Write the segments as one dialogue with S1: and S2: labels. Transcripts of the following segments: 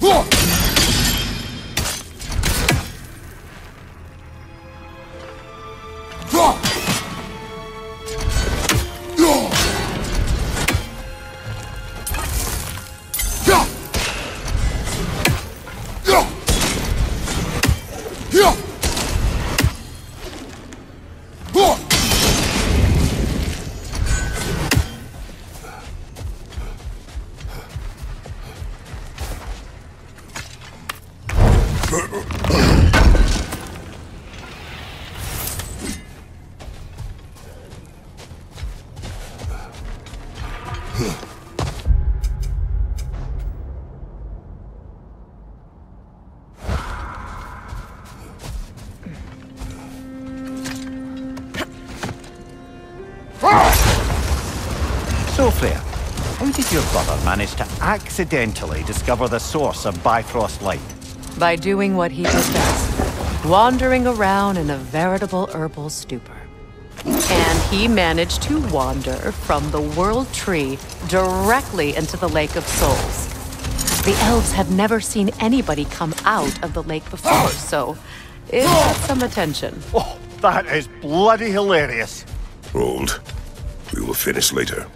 S1: 过 your brother manage to accidentally discover the source of Bifrost light?
S2: By doing what he did best. Wandering around in a veritable herbal stupor. And he managed to wander from the World Tree directly into the Lake of Souls. The elves have never seen anybody come out of the lake before, so it got some attention.
S1: Oh, that is bloody hilarious.
S3: Hold. We will finish later.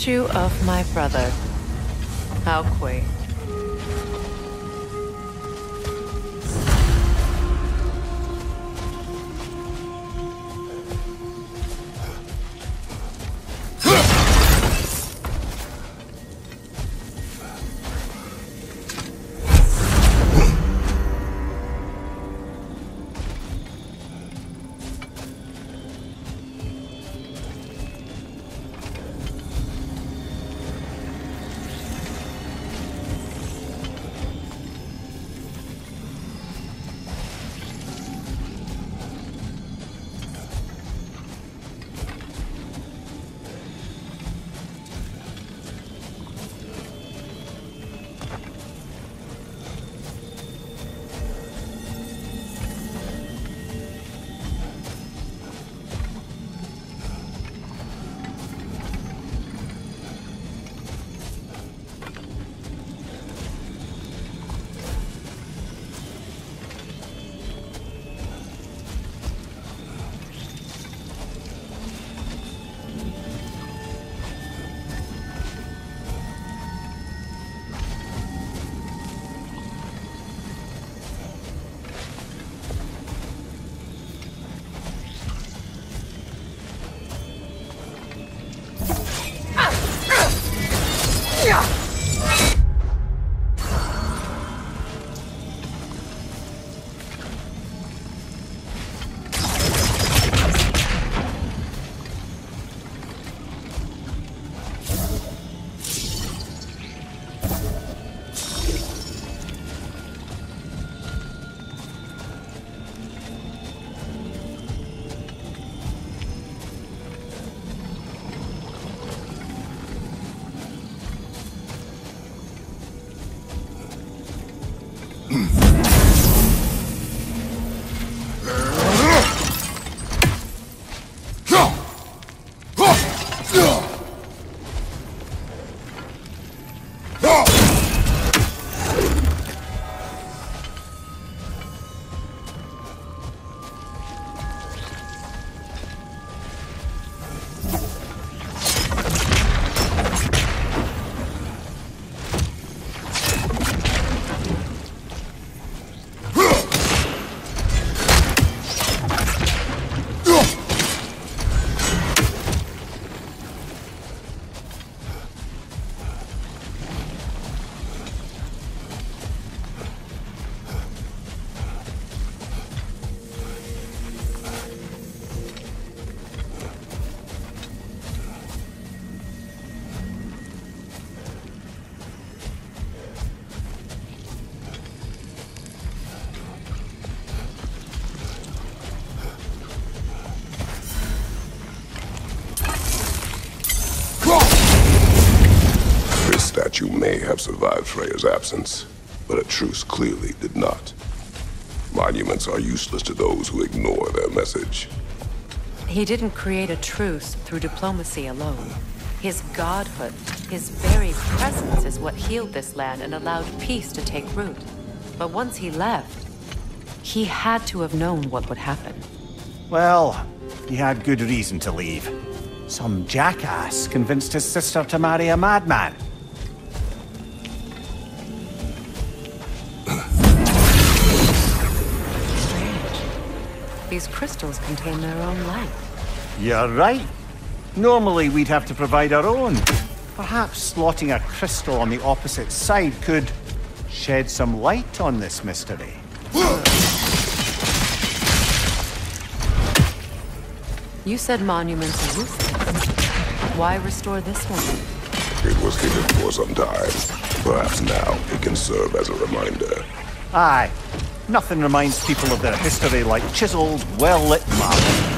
S2: Statue of my brother.
S3: Have survived Freyr's absence, but a truce clearly did not. Monuments are useless to those who ignore their message.
S2: He didn't create a truce through diplomacy alone. His godhood, his very presence is what healed this land and allowed peace to take root. But once he left, he had to have known what would happen.
S1: Well, he had good reason to leave. Some jackass convinced his sister to marry a madman.
S2: These crystals contain their own light.
S1: You're right. Normally we'd have to provide our own. Perhaps slotting a crystal on the opposite side could shed some light on this mystery.
S2: You said monuments are useless. Why restore this one?
S3: It was hidden for some time. Perhaps now it can serve as a reminder.
S1: Aye. Nothing reminds people of their history like chiseled, well-lit marble.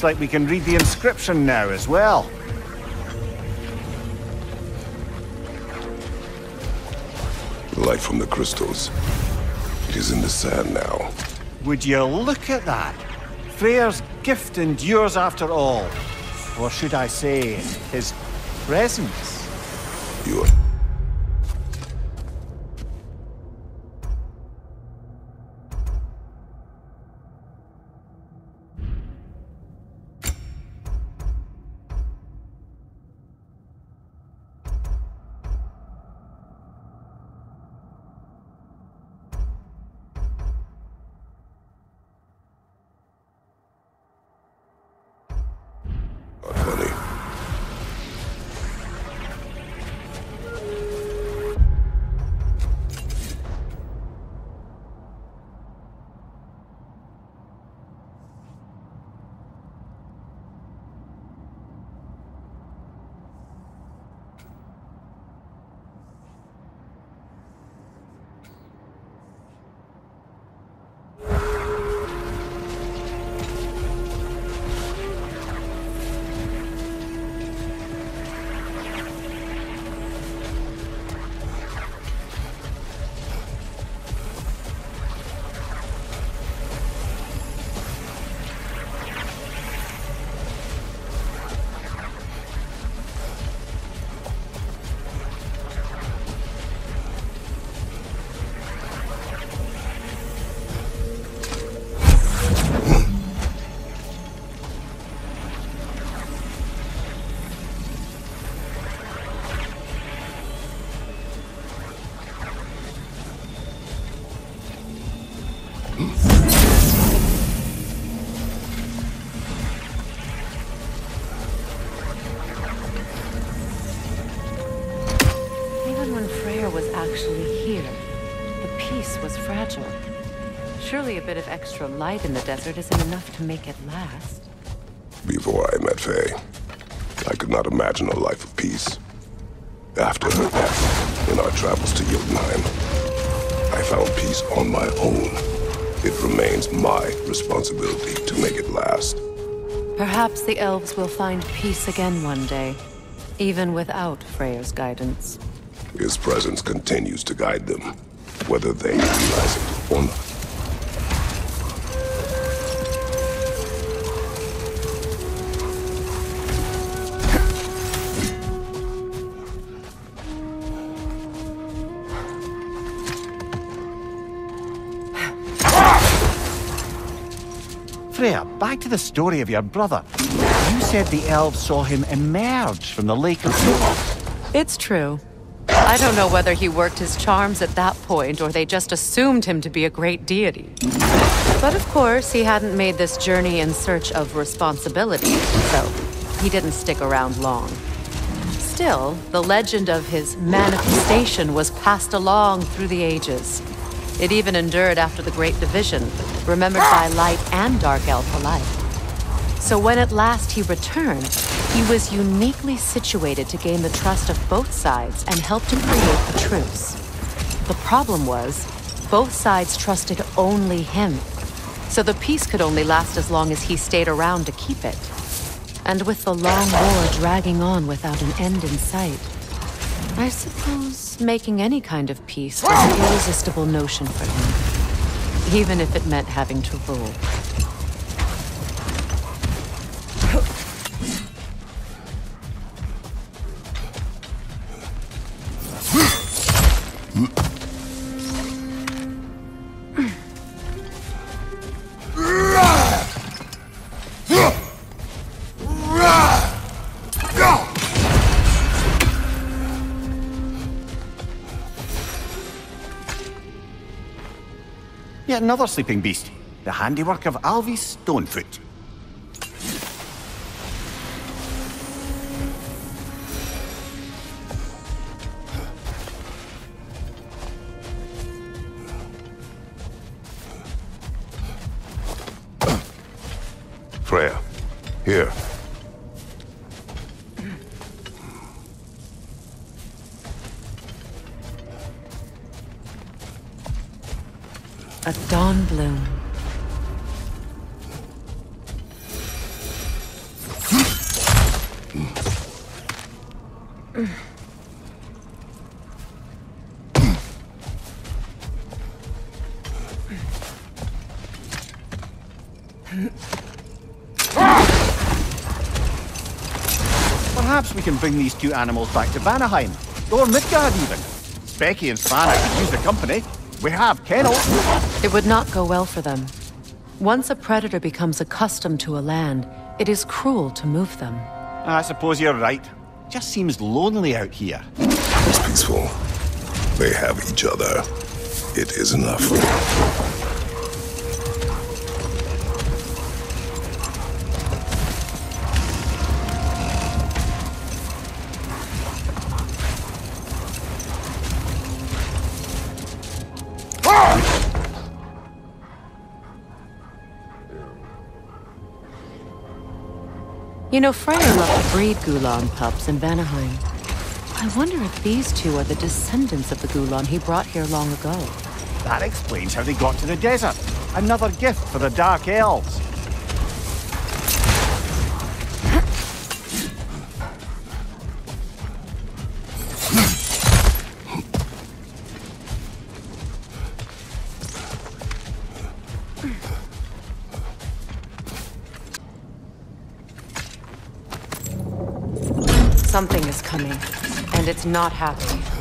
S1: Looks like we can read the inscription now as well.
S3: Light from the crystals. It is in the sand now.
S1: Would you look at that? Freyr's gift endures after all. Or should I say, his presence?
S2: Even when Freyr was actually here, the peace was fragile. Surely a bit of extra light in the desert isn't enough to make it last.
S3: Before I met Faye, I could not imagine a life of peace. After her death, in our travels to Jotunheim, I found peace on my own. It remains my responsibility to make it last.
S2: Perhaps the elves will find peace again one day, even without Freyr's guidance.
S3: His presence continues to guide them, whether they realize it or not.
S1: The story of your brother. You said the elves saw him emerge from the Lake of Souls.
S2: It's true. I don't know whether he worked his charms at that point or they just assumed him to be a great deity. But of course, he hadn't made this journey in search of responsibility, so he didn't stick around long. Still, the legend of his manifestation was passed along through the ages. It even endured after the Great Division, remembered by Light and Dark Elf alike. So when at last he returned, he was uniquely situated to gain the trust of both sides and help to create a truce. The problem was, both sides trusted only him. So the peace could only last as long as he stayed around to keep it. And with the long war dragging on without an end in sight, I suppose making any kind of peace was an irresistible notion for him. Even if it meant having to rule.
S1: Yet another sleeping beast. The handiwork of Alvis Stonefoot. We can bring these two animals back to Vanaheim, or Midgard even. Speki and Svanna could use the company. We have kennels.
S2: It would not go well for them. Once a predator becomes accustomed to a land, it is cruel to move them.
S1: I suppose you're right. Just seems lonely out here.
S3: It's peaceful. They have each other. It is enough.
S2: You know, Freyr loved to breed Gulan pups in Vanaheim. I wonder if these two are the descendants of the Gulan he brought here long ago.
S1: That explains how they got to the desert. Another gift for the Dark Elves.
S2: Not happy.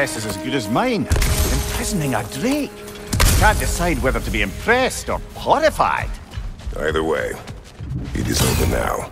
S1: Guess is as good as mine. Imprisoning a Drake. Can't decide whether to be impressed or horrified.
S3: Either way, it is over now.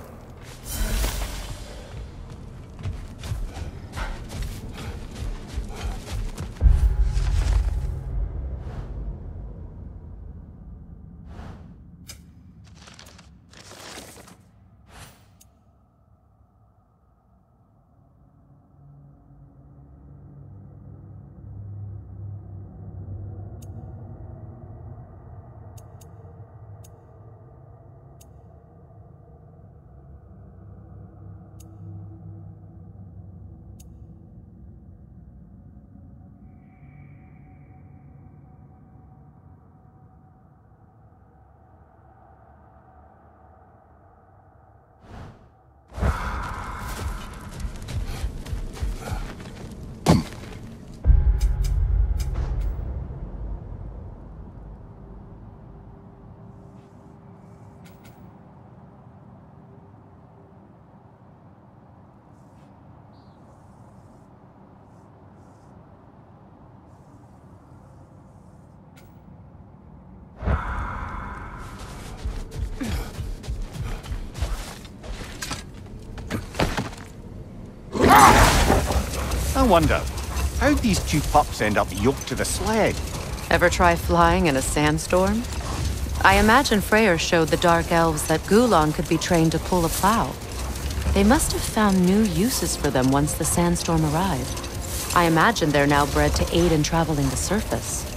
S1: Wonder, how'd these two pups end up yoked to the sled?
S2: Ever try flying in a sandstorm? I imagine Freyr showed the Dark Elves that Gulon could be trained to pull a plow. They must have found new uses for them once the sandstorm arrived. I imagine they're now bred to aid in traveling the surface.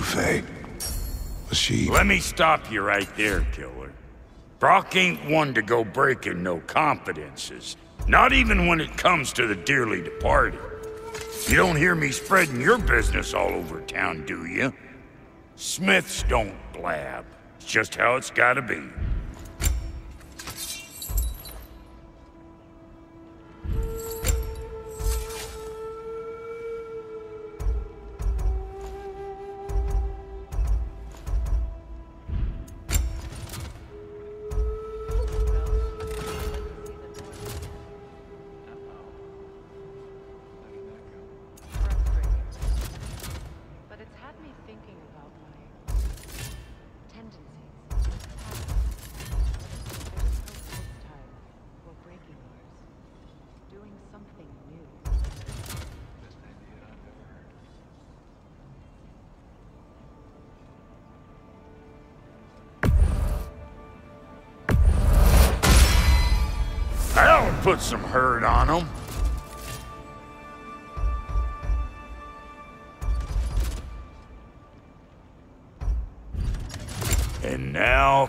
S3: Faye, was she...
S4: Let me stop you right there, killer. Brok ain't one to go breaking no confidences. Not even when it comes to the dearly departed. You don't hear me spreading your business all over town, do you? Smiths don't blab. It's just how it's gotta be.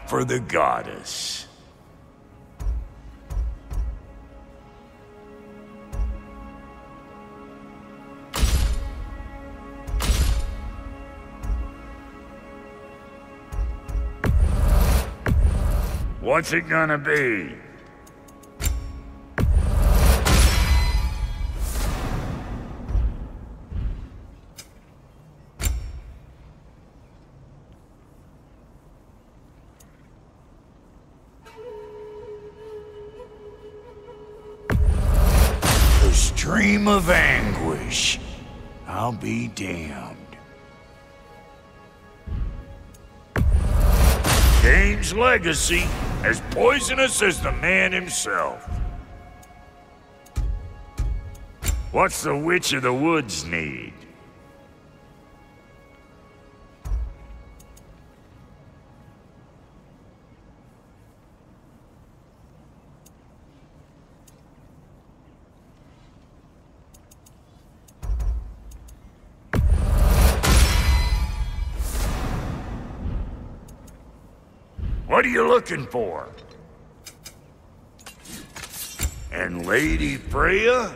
S2: For
S4: the goddess. What's it gonna be? Legacy, as poisonous as the man himself. What's the Witch of the Woods need? You looking for? And Lady Freya?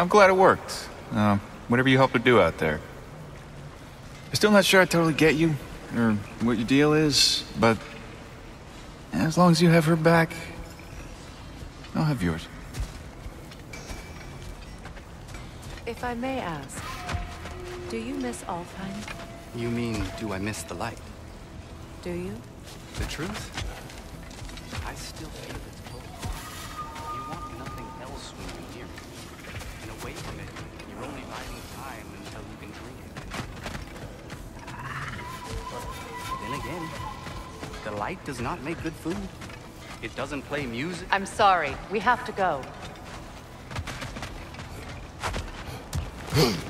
S5: I'm glad it worked. Uh, whatever you helped her do out there. I'm still not sure I totally get you, or what your deal is, but as long as you have her back, I'll have yours.
S2: If I may ask, do you miss Alfheim?
S6: You mean, do I miss the light?
S2: Do you?
S6: The truth? Does not make good food. It doesn't play music.
S2: I'm sorry. We have to go.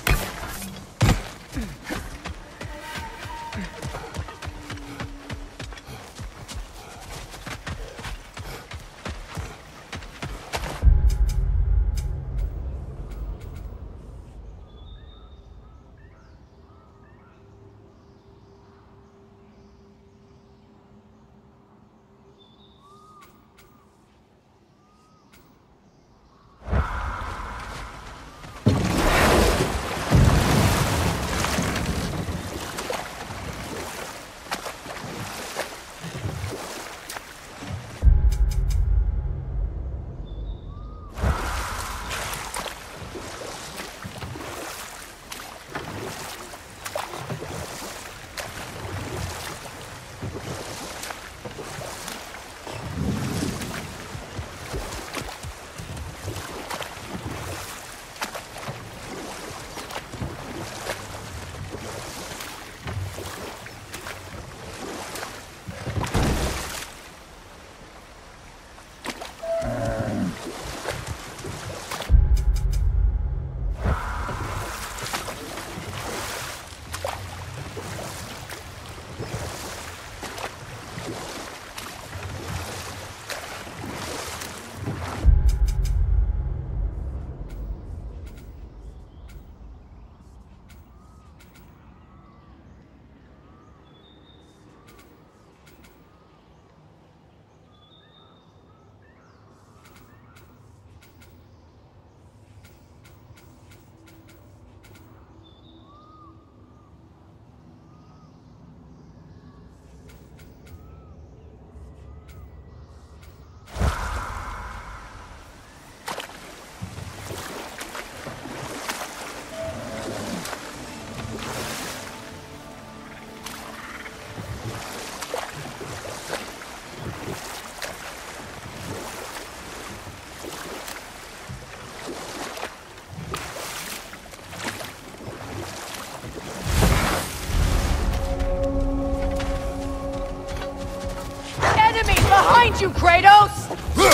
S7: you, Kratos!
S1: Look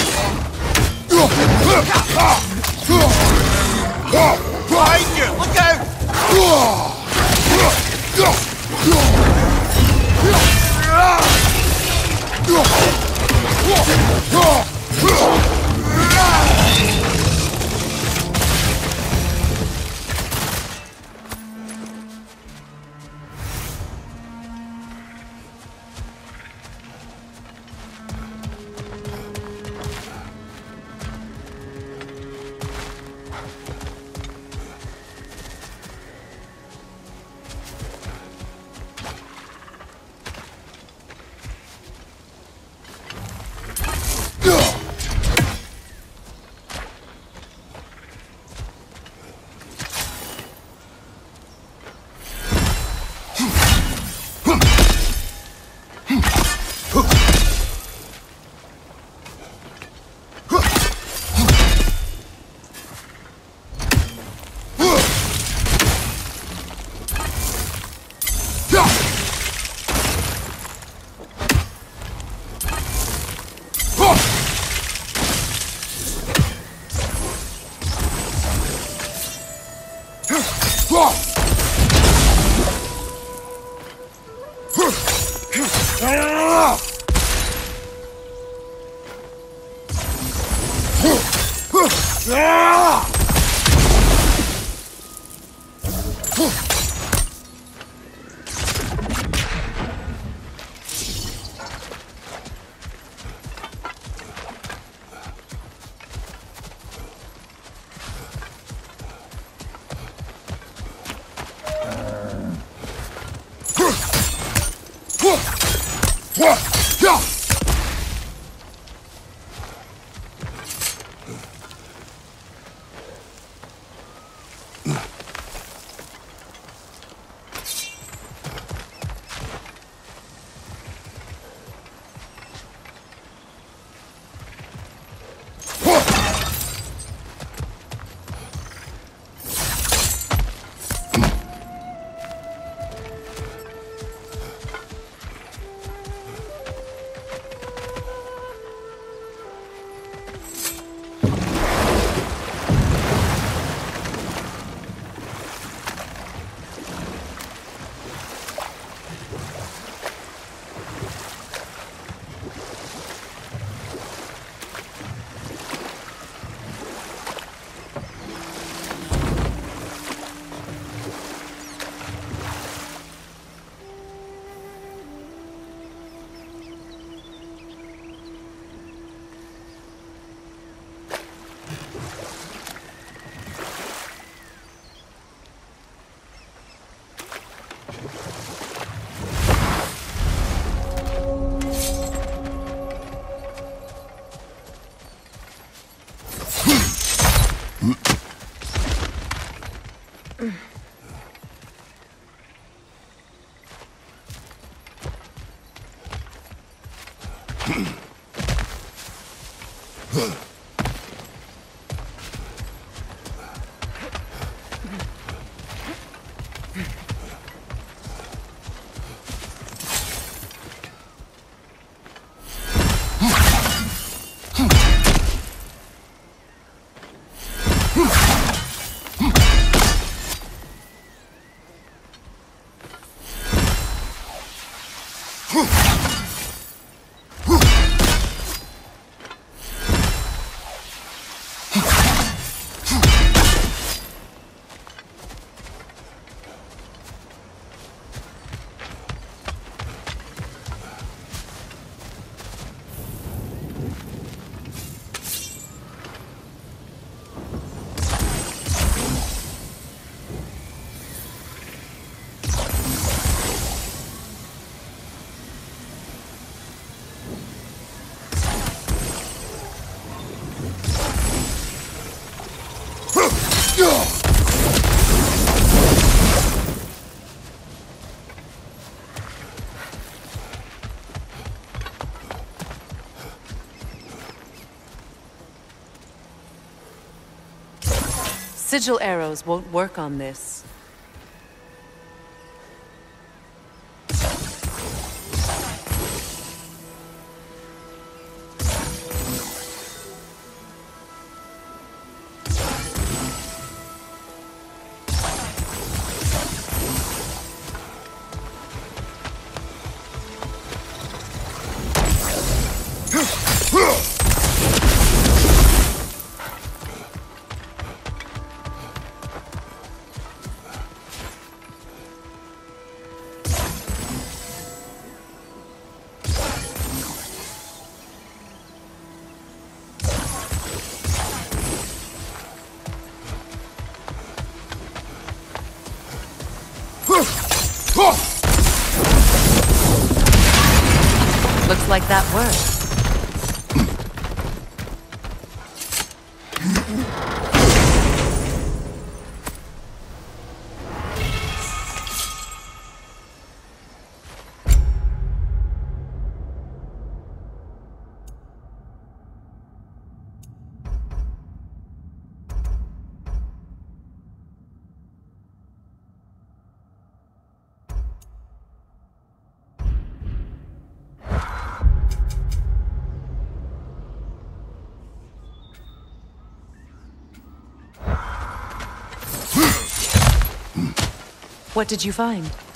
S1: out!
S2: Sigil arrows won't work on this. That worked. What did you find?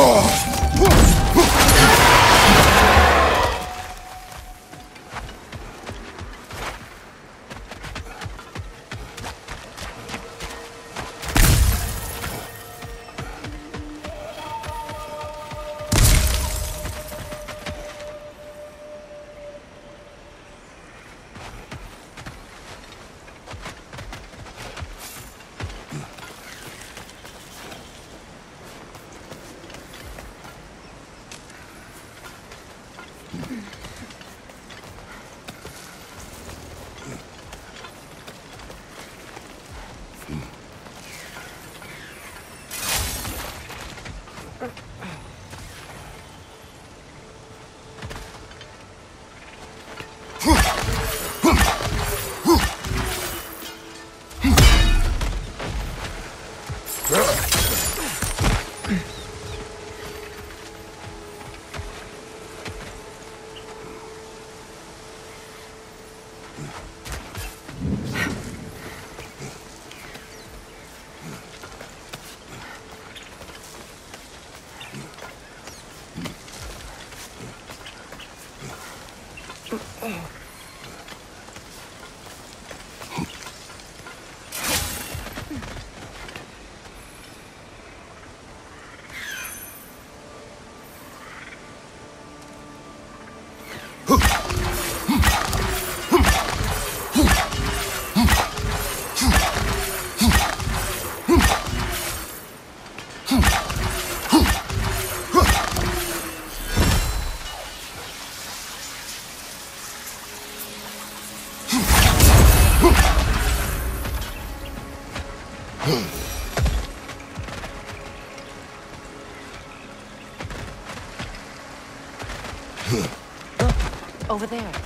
S2: Oh! Over there.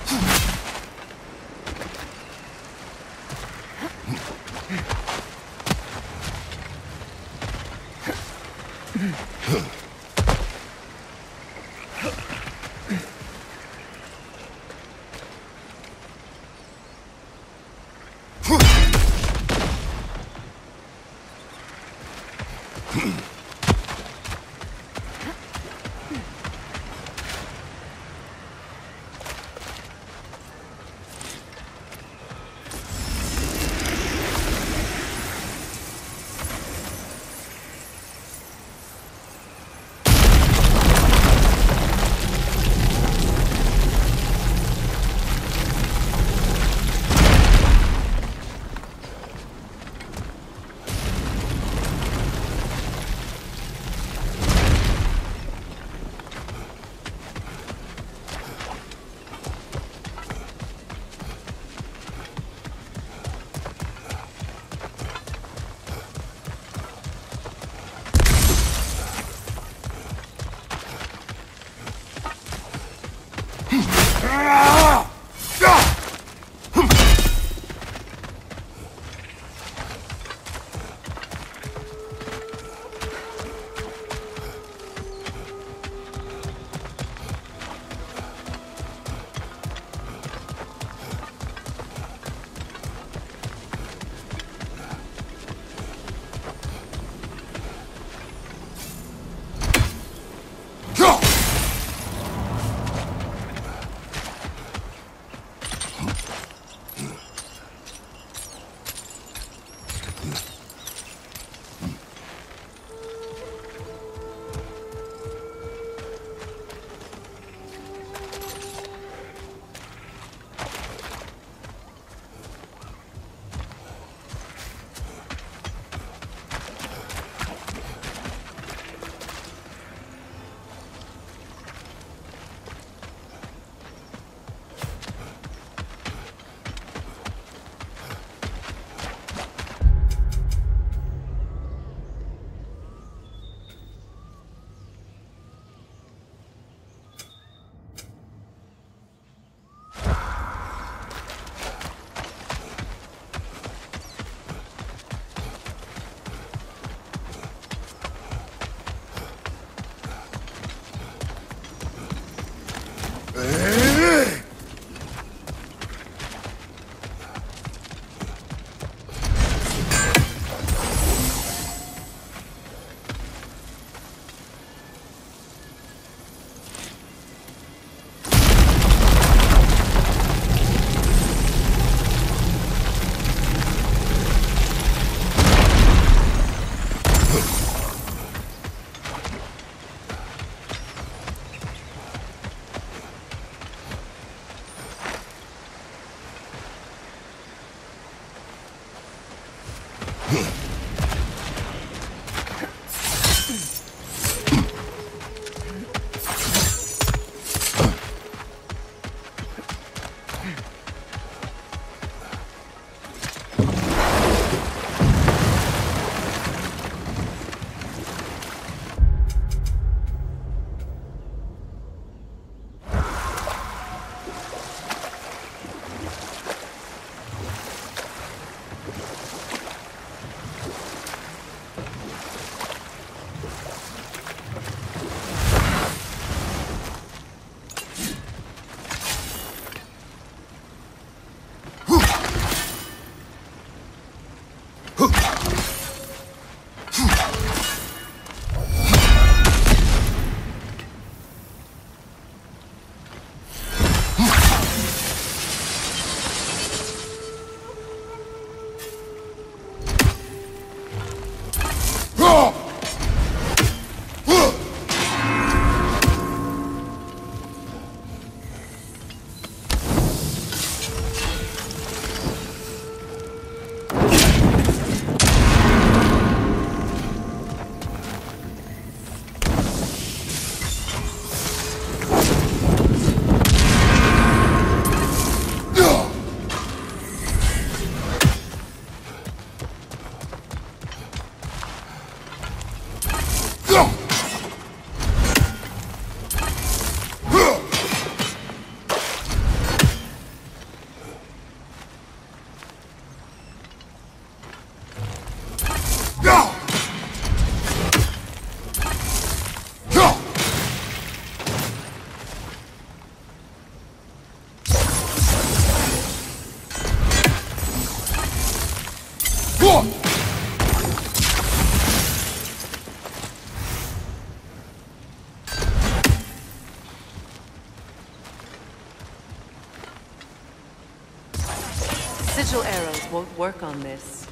S2: Won't work on this.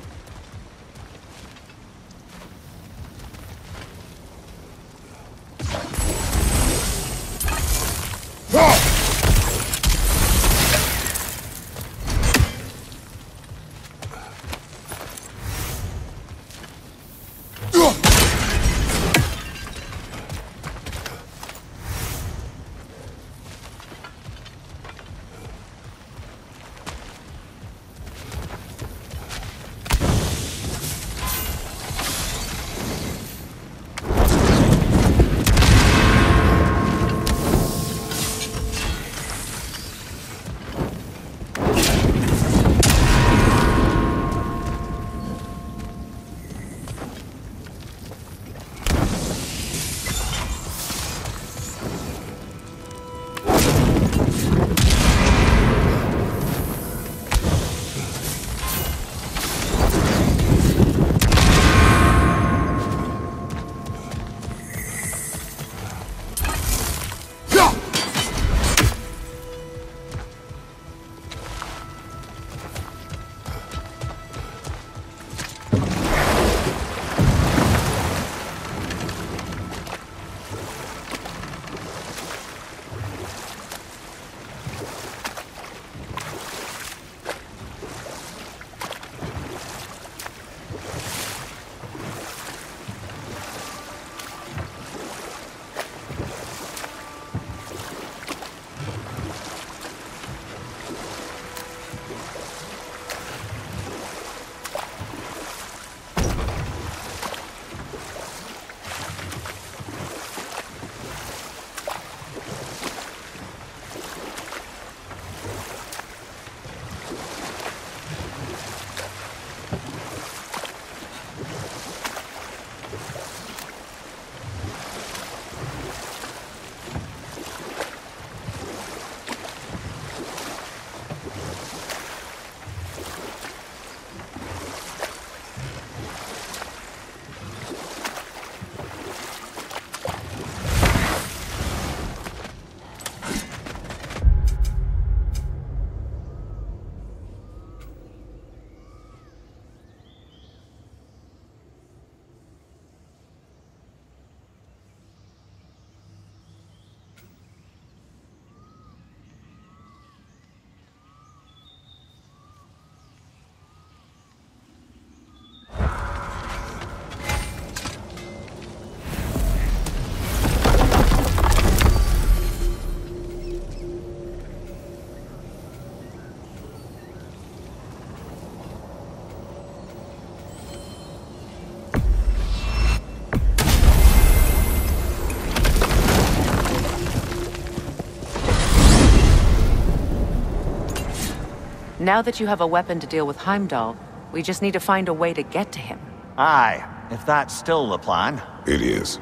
S2: Now that you have a weapon to deal with Heimdall, we just need to find a way to get to him.
S1: Aye, if that's still the plan.
S3: It is.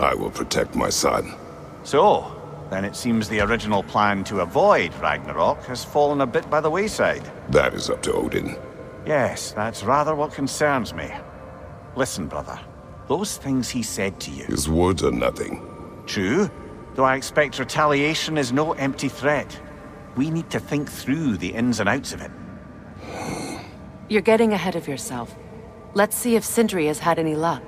S3: I will protect my son.
S1: So, then it seems the original plan to avoid Ragnarok has fallen a bit by the wayside.
S3: That is up to Odin.
S1: Yes, that's rather what concerns me. Listen, brother. Those things he said to you.
S3: His words are nothing.
S1: True, though I expect retaliation is no empty threat. We need to think through the ins and outs of it.
S2: You're getting ahead of yourself. Let's see if Sindri has had any luck.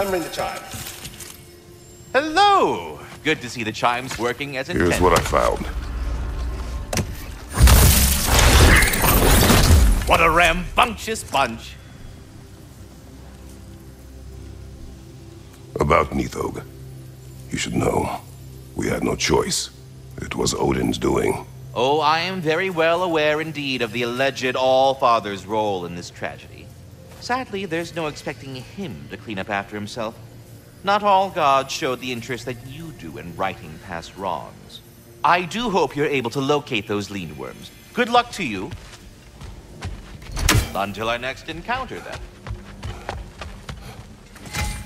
S8: Come ring the chime.
S9: Hello! Good to see the chimes working as intended.
S3: Here's what I found.
S9: What a rambunctious bunch!
S3: About Nidhogg. You should know. We had no choice. It was Odin's doing.
S9: Oh, I am very well aware indeed of the alleged All-Father's role in this tragedy. Sadly, there's no expecting him to clean up after himself. Not all gods showed the interest that you do in righting past wrongs. I do hope you're able to locate those Lindwyrms. Good luck to you. Until our next encounter, then.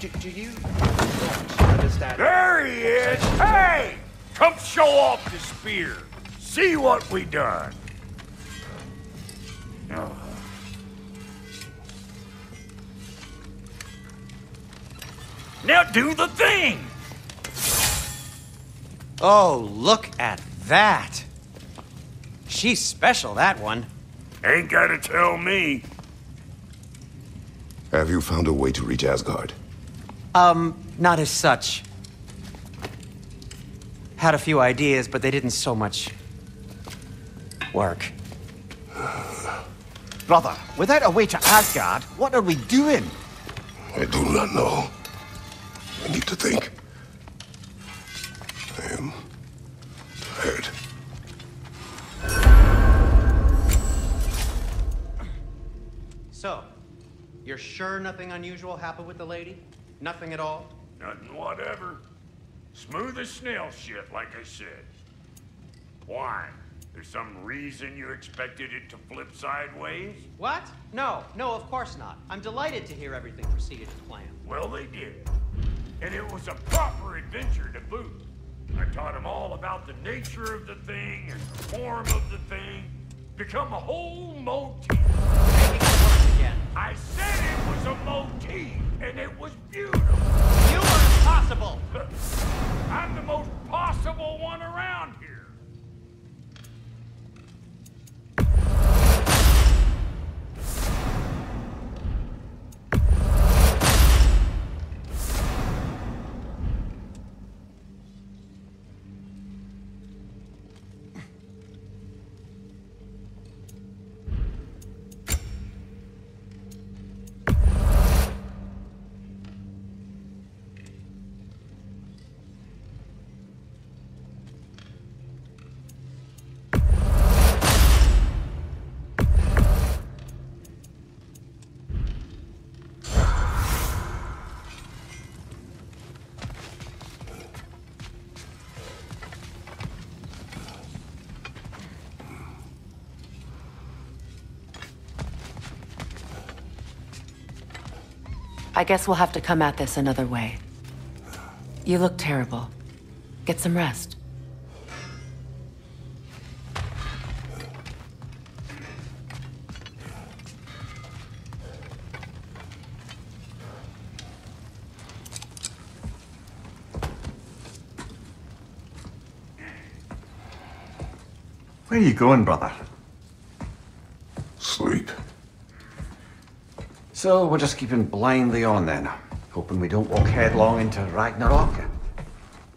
S8: Do, do you understand?
S4: There he is! Hey! Come show off the spear. See what we done. Oh. Now do the thing!
S10: Oh, look at that. She's special, that one.
S4: Ain't gotta tell me.
S3: Have you found a way to reach Asgard?
S10: Um, not as such. Had a few ideas, but they didn't so much work.
S1: Brother, without a way to Asgard, what are we doing?
S3: I do not know. I need to think. I am tired.
S10: So, you're sure nothing unusual happened with the lady? Nothing at all?
S4: Nothing whatever. Smooth as snail shit, like I said. Why? There's some reason you expected it to flip sideways?
S10: What? No, no, of course not. I'm delighted to hear everything proceeded as planned.
S4: Well, they did. And it was a proper adventure to boot. I taught him all about the nature of the thing and the form of the thing. Become a whole motif. I said it was a motif, and it was beautiful.
S10: You are impossible!
S4: I'm the most possible one around here.
S2: I guess we'll have to come at this another way. You look terrible. Get some rest.
S1: Where are you going, brother? So we're just keeping blindly on then, hoping we don't walk headlong into Ragnarok.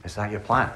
S1: Is that your plan?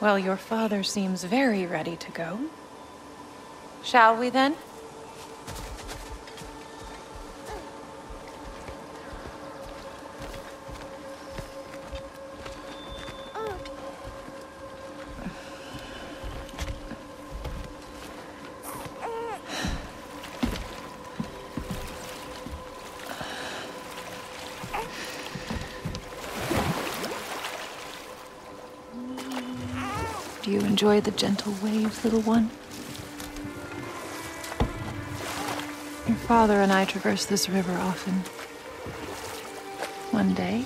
S11: Well, your father seems very ready to go. Shall we then? Do you enjoy the gentle waves, little one? Your father and I traverse this river often. One day,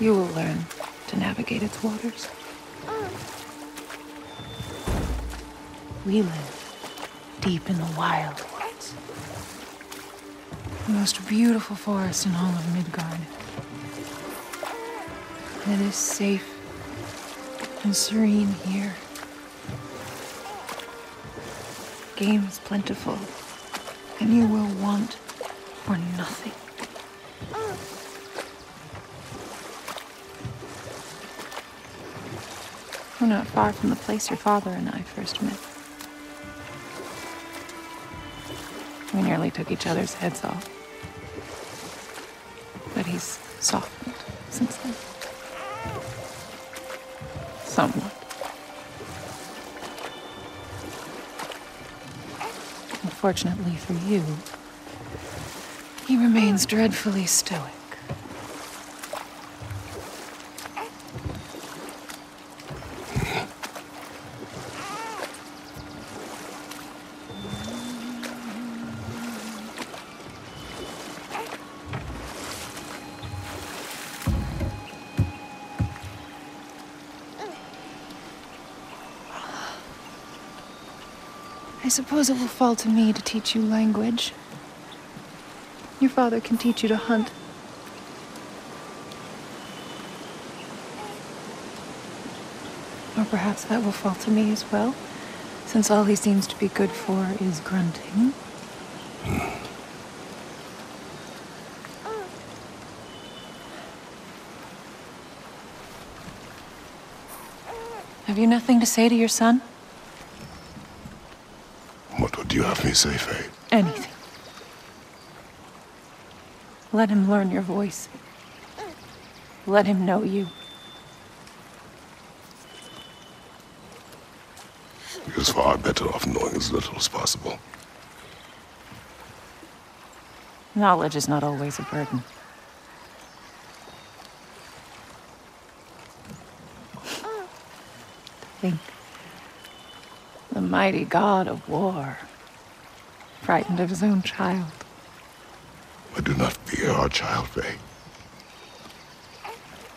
S11: you will learn to navigate its waters. We live deep in the wild woods. The most beautiful forest in all of Midgard. It is safe and serene here. Game is plentiful, and you will want for nothing. We're not far from the place your father and I first met. We nearly took each other's heads off. But he's softened since then. Somewhat. Unfortunately for you, he remains dreadfully stoic. Suppose it will fall to me to teach you language. Your father can teach you to hunt. Or perhaps that will fall to me as well, since all he seems to be good for is grunting. Have you nothing to say to your son?
S3: What would you have me say, Faye?
S11: Anything. Let him learn your voice. Let him know you.
S3: He is far better off knowing as little as possible.
S11: Knowledge is not always a burden. Think. The mighty god of war, frightened of his own child.
S3: I do not fear our child, Faye.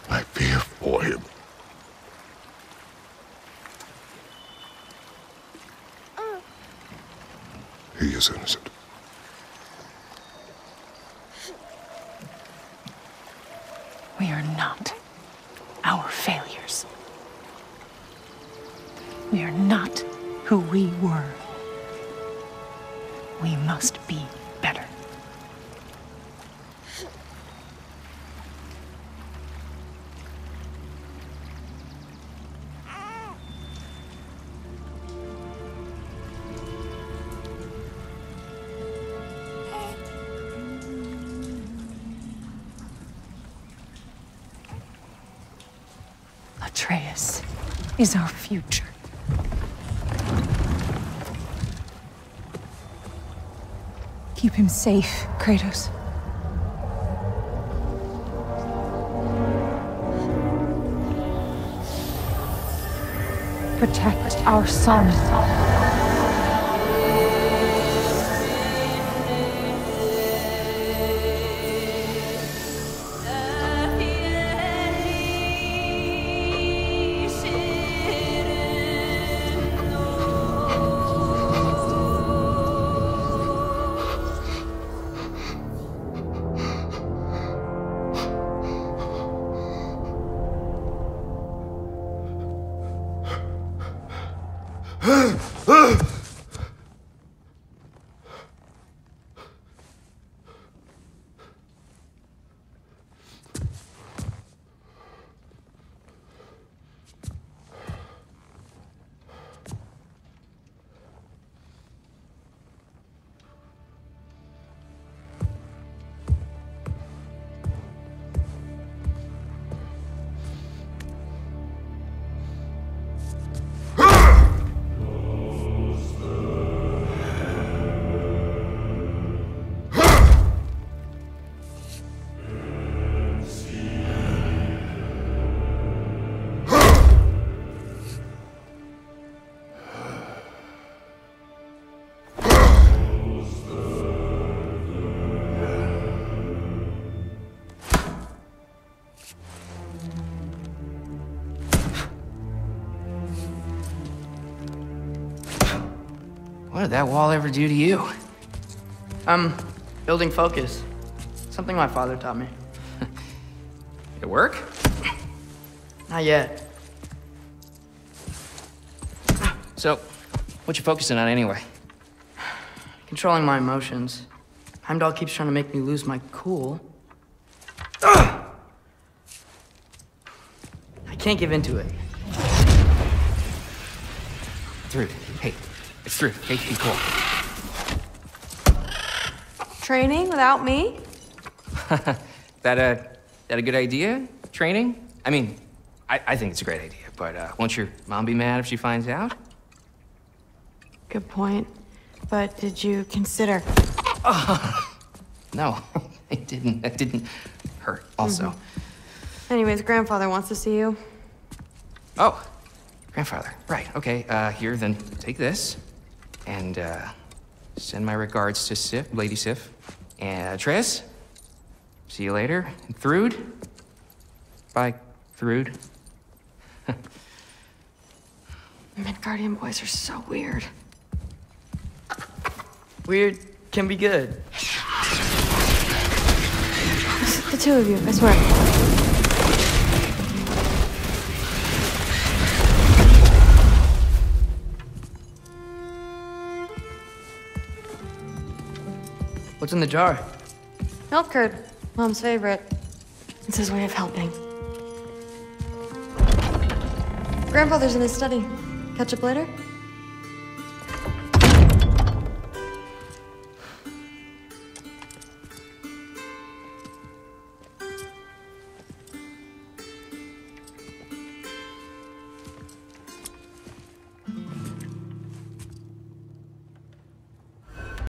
S3: I fear for him. He is innocent.
S11: Is our future. Keep him safe, Kratos. Protect our son.
S12: Did that wall ever do to you?
S13: I'm building focus. Something my father taught me.
S12: It work?
S13: Not yet.
S12: So, what you focusing on anyway?
S13: Controlling my emotions. Heimdall keeps trying to make me lose my cool. I can't give into it.
S12: Through. Hey, it's through. Hey, be cool.
S14: Training without me?
S12: that a that a good idea? Training? I mean, I, I think it's a great idea, but uh, won't your mom be mad if she finds out?
S14: Good point. But did you consider?
S12: No, it didn't. It didn't hurt. Also,
S14: Anyways, grandfather wants to see you.
S12: oh, grandfather. Right. Okay. Uh, here, then take this, and uh, send my regards to Sif, Lady Sif, and Triss. See you later. And Thrud. Bye, Thrud.
S14: Midgardian boys are so weird.
S13: Weird can be good.
S14: It's the two of you, I swear.
S13: What's in the jar?
S14: Milk curd, mom's favorite. It's his way of helping. Grandfather's in his study. Catch up later?